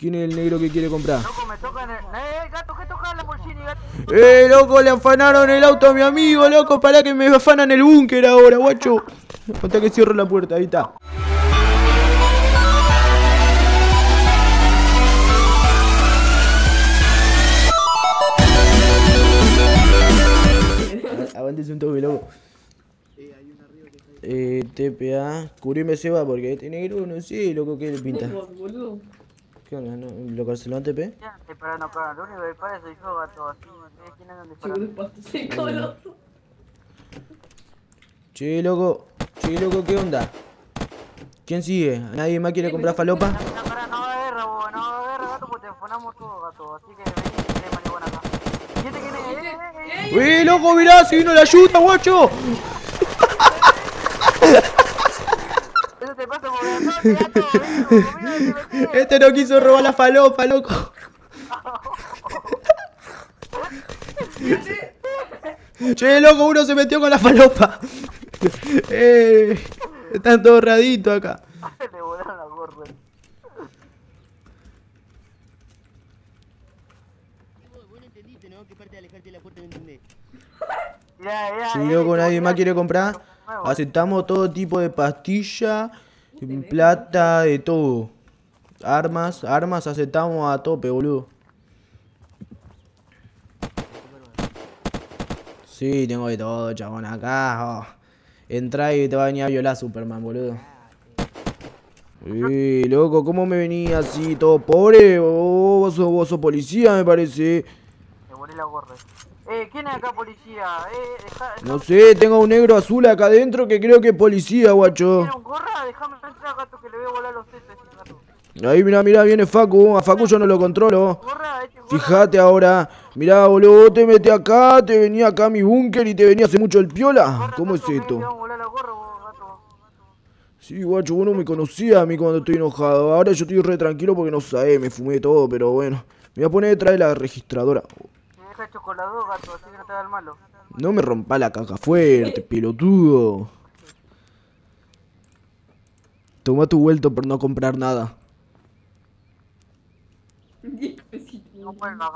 ¿Quién es el negro que quiere comprar? Loco, me tocan el... ¡Eh, gato, qué toca Lamborghini, gato! ¡Eh, loco! Le afanaron el auto a mi amigo, loco. Para que me afanan el búnker ahora, guacho. Hasta que cierro la puerta, ahí está. Aguántese un toque, loco. Eh, TPA, cubrime Seba porque este negro no sé, loco, ¿qué le pinta? Boludo. ¿Qué onda? ¿No? ¿Lo canceló TP? Ya, disparando acá. Lo único que dispara soy yo, gato. Así, ustedes quién andan Chico de disparando. pasto seco, loco. Che, loco, che, loco, ¿qué onda? ¿Quién sigue? ¿Nadie más quiere comprar falopa? No, pará, no va a guerra, vos, no va a guerra, gato, porque te fonamos todo, gato. Así que vení y trae marihuana acá. ¿Y este quién es? ¡Eh, eh, eh! ¡Eh, loco, mirá! ¡Se vino la ayuda, guacho! Eso te pasa por gato, gato. Vení conmigo, vení, vení. Este no quiso robar la falopa, loco. Che, loco, uno se metió con la falopa. Eh, están todos raditos acá. Le volaron la gorra. Mirá, mirá, Si loco, nadie más quiere comprar, aceptamos todo tipo de pastilla, plata, de todo. Armas, armas aceptamos a tope, boludo. Sí, tengo de todo, chabón, acá. oh. Entra y te va a venir a violar Superman, boludo. Eh, loco, ¿cómo me venía así, todo pobre? Oh, vos, sos, vos sos policía, me parece. Le volé la gorra. Eh, ¿quién es acá policía? Eh, deja, No sé, tengo un negro azul acá adentro que creo que es policía, guacho. ¿Tiene un gorra? Déjame entrar, gato, que le voy a volar los tetas, gato. Ahí, mira, mira, viene Facu. A Facu yo no lo controlo. Este. Fíjate ahora. Mirá, boludo, vos te metés acá, te venía acá a mi búnker y te venía hace mucho el piola. ¿Cómo es esto? Sí, guacho, vos no me conocías a mí cuando estoy enojado. Ahora yo estoy re tranquilo porque no sabés, me fumé todo, pero bueno. Me voy a poner detrás de la registradora. Me deja el chocolado, gato, así que no te da el malo. No me rompa la caja fuerte, pelotudo. Toma tu vuelto por no comprar nada. 10 pesitos. No si no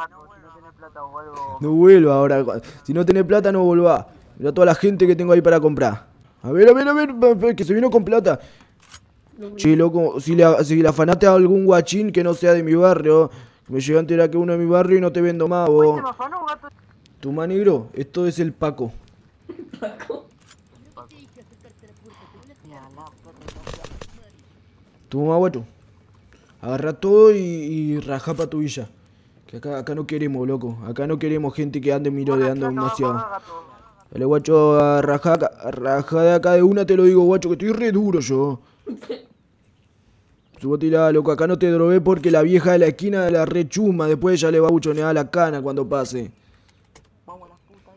tienes plata o algo. No vuelva ahora. Si no tenés plata, no volvá. Mira toda la gente que tengo ahí para comprar. A ver, a ver, a ver, que se vino con plata. Che, loco, si le, si le afanaste a algún guachín que no sea de mi barrio, que me llega a enterar que uno de mi barrio y no te vendo más, vos. me afanó, gato. Tu manigro, esto es el Paco. Mira, la Tu mamá, guacho. Agarra todo y, y rajá pa' tu villa. Que acá, acá no queremos, loco. Acá no queremos gente que ande mirodeando demasiado. Dale, guacho, a rajá, acá- a rajá de acá de una, te lo digo, guacho, que estoy re duro yo. Subotila, loco, acá no te drogué porque la vieja de la esquina de la re chuma, después ya le va a buchonear la cana cuando pase. Vamos a la puta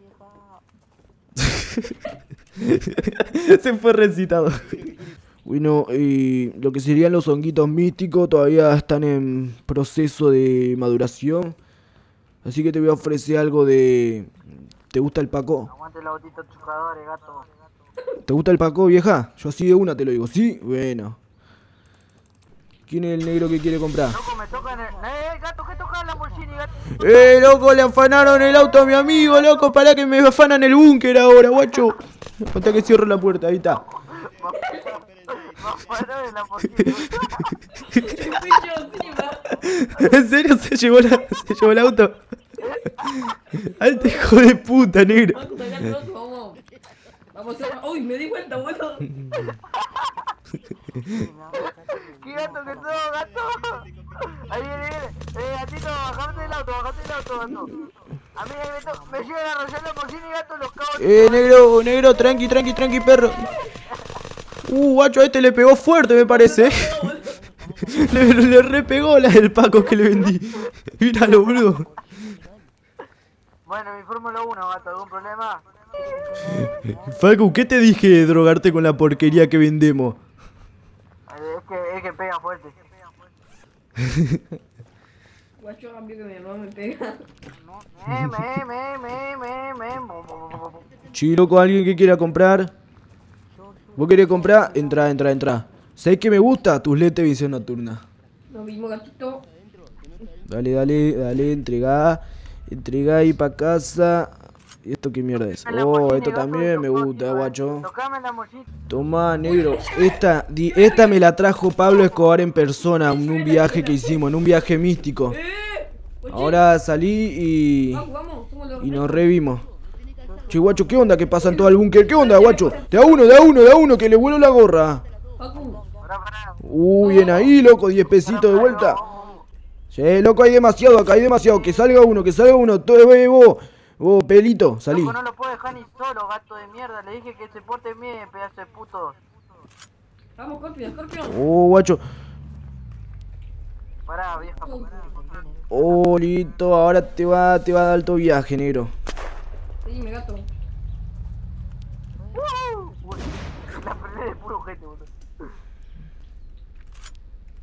vieja. Se fue recitado. Bueno, y lo que serían los honguitos místicos todavía están en proceso de maduración. Así que te voy a ofrecer algo de... ¿Te gusta el Paco? Aguante la botita de chocadores, gato. ¿Te gusta el Paco, vieja? Yo así de una te lo digo. ¿Sí? Bueno. ¿Quién es el negro que quiere comprar? Loco, me tocan el... ¡Eh, gato, qué toca el Lamborghini, gato! ¡Eh, loco! Le afanaron el auto a mi amigo, loco. Para que me afanan el búnker ahora, guacho. Hasta que cierro la puerta, ahí está. Más para de Lamborghini. ¿En serio se llevó, la, se llevó el auto? Alto hijo de puta, negro. Vamos a. Uy, me di cuenta, boludo. ¿Qué gato que sos, gato? Ahí viene, viene. Eh, gatito, bajate del auto, bajate del auto, gato. A mí me, me llegan a arrollar la Lamborghini, gato, los cabos. Eh, negro, negro, tranqui, tranqui, tranqui, perro. Uh, guacho, a este le pegó fuerte, me parece. le, le repegó la del Paco que le vendí. Míralo, boludo. Bueno, mi Fórmula 1, gato, ¿algún problema? Facu, ¿qué te dije de drogarte con la porquería que vendemos? Eh, Es que, es que pega fuerte. Guacho, cambio que mi hermano me pega. Sí, loco, alguien que quiera comprar. ¿Vos querés comprar? Entra, entra, entra. ¿Sabés qué me gusta? Tus lentes de visión nocturna. Lo mismo, gatito. Dale, dale, dale, entregá. Entregá ahí pa' casa. ¿Y esto qué mierda es? Oh, esto también me gusta, guacho. Toma, negro. Esta, di- esta me la trajo Pablo Escobar en persona en un viaje que hicimos, en un viaje místico. ¡Eh! Ahora salí y. Y nos revimos. Che, guacho, ¿qué onda que pasan todo al búnker? ¿Qué onda, guacho? De a uno, de a uno, de a uno, que le vuelo la gorra. Uy, bien ahí, loco, 10 pesitos de vuelta. Sí, loco, hay demasiado acá, hay demasiado. Que salga uno, que salga uno. Todo, eh, vos, vos, pelito, salí. Loco, no lo puedo dejar ni solo, gato de mierda. Le dije que se porte bien, pedazo de puto. vamos, Scorpion, Scorpion. Oh, guacho. Pará, vieja. Pará. Oh, listo, ahora te va, te va a dar alto viaje, negro. Seguime, gato. Uy, La perdí de puro gente, boludo.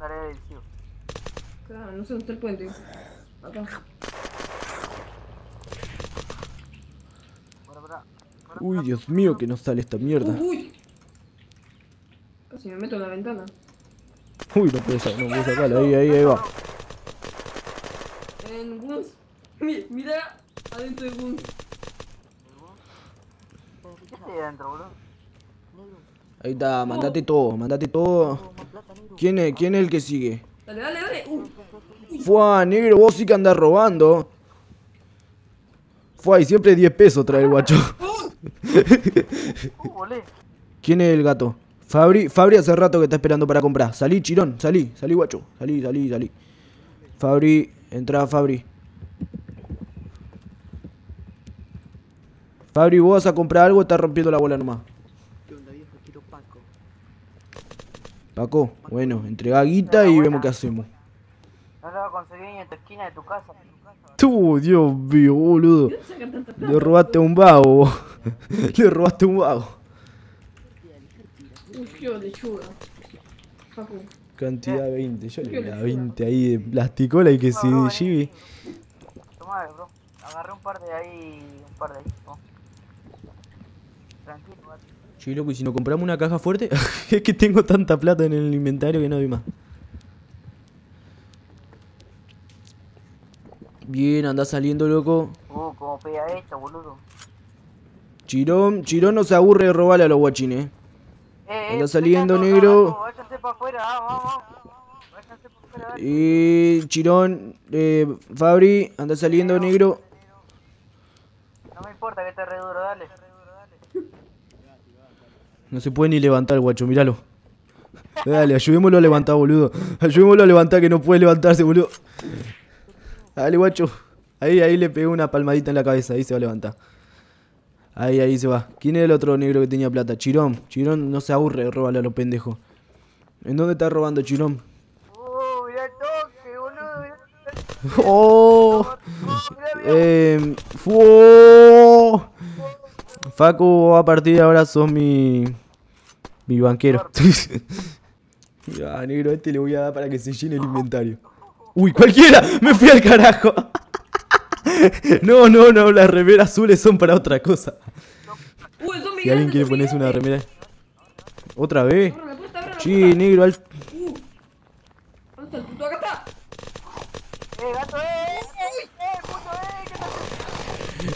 Dale, dale, sigo. Claro, no sé dónde está el puente. Acá. Uy, Dios mío, que no sale esta mierda. Uy. Casi me meto en la ventana. Uy, no puedo sacar, no puedo sacarlo. Ahí, ahí, ahí va. En Guns. Mi- Mira adentro de Guns. Ahí está, mandate todo, mandate todo. ¿Quién es, quién es el que sigue? Dale, dale, dale. Uh. Fua, negro, vos sí que andás robando. Fua, y siempre 10 pesos trae el guacho. Uh. ¿Quién es el gato? Fabri, Fabri hace rato que está esperando para comprar. Salí, chirón, salí, salí, guacho. Salí, salí, salí. Fabri, entra, Fabri. Fabri, vos vas a comprar algo, estás rompiendo la bola nomás. Paco, bueno, entrega guita y vemos qué hacemos. No lo vas a conseguir ni en tu esquina de tu casa. Tú, Dios mío, boludo. Le robaste a un vago. Le robaste a un vago. Uy, qué lechuga. Cantidad 20. Yo le la 20 ahí de plasticola y que se lleve. Tomá, bro. Agarré un par de ahí, un par de ahí. ¿no? Tranquilo, gato. Loco, y si nos compramos una caja fuerte, es que tengo tanta plata en el inventario que no doy más. Bien, anda saliendo, loco. Uh, como pega esto, boludo. Chirón, Chirón no se aburre de robarle a los guachines. Eh, Anda eh, saliendo, váyanse, negro. vamos, Váyanse para afuera, vamos, vamos. Váyanse para afuera. Y Chirón, eh, Fabri, anda saliendo, negro. No me importa que esté re duro, dale. No se puede ni levantar, guacho, míralo. Dale, ayudémoslo a levantar, boludo. Ayudémoslo a levantar, que no puede levantarse, boludo. Dale, guacho. Ahí, ahí le pegó una palmadita en la cabeza, ahí se va a levantar. Ahí, ahí se va. ¿Quién es el otro negro que tenía plata? Chirón. Chirón no se aburre de robarle a los pendejos. ¿En dónde está robando Chirón? Uh, mirá el toque, boludo. ¡Oh! Oh. Eh, fu- Facu, a partir de ahora sos mi. mi banquero. Ya, negro, a este le voy a dar para que se llene el inventario. ¡Uy, cualquiera! ¡Me fui al carajo! No, no, no, las remeras azules son para otra cosa. Uy, zombie Si alguien quiere ponerse una remera. ¿Otra vez? Sí, negro, al... Uh. ¿Dónde está el puto? Acá está. Eh, gato, eh,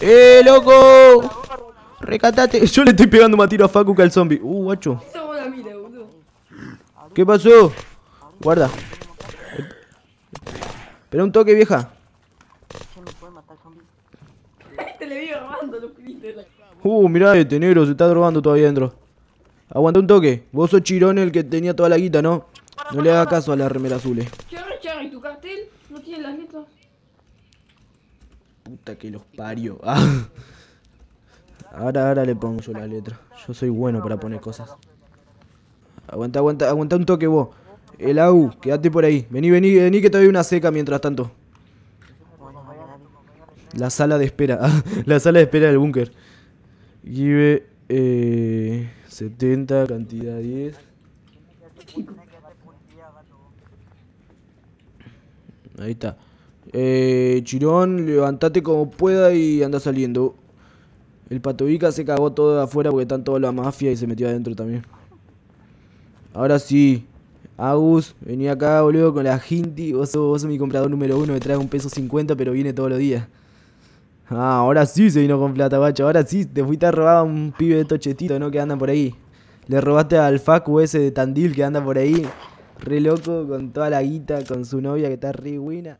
eh. ¡Eh, loco! Recatate. Yo le estoy pegando más tiro a Facu que al zombie. Uh, guacho. ¿Qué pasó? Guarda. Espera un toque, vieja. Este le vive robando los. Uh, mirá este negro, se está drogando todavía adentro. Aguanta un toque. Vos sos Chirón el que tenía toda la guita, ¿no? No le hagas caso a la remera charra, ¿y tu cartel? ¿No tiene las letras? Puta que los parió. Ah. Ahora, ahora le pongo yo la letra. Yo soy bueno para poner cosas. Aguanta, aguanta, aguanta un toque vos. El AU, quédate por ahí. Vení, vení, vení que te doy una seca mientras tanto. La sala de espera. La sala de espera del búnker. Give eh, 70, cantidad 10. Ahí está. Eh, Chirón, levantate como pueda y anda saliendo. El patovica se cagó todo de afuera porque están toda la mafia y se metió adentro también. Ahora sí. Agus, vení acá, boludo, con la Ginti. Vos sos, vos mi comprador número uno, me trae un peso cincuenta, pero viene todos los días. Ah, ahora sí se vino con plata, guacho. Ahora sí, te fuiste a robar a un pibe de tochetito, ¿no? Que anda por ahí. Le robaste al Facu ese de Tandil que anda por ahí. Re loco, con toda la guita, con su novia que está re buena.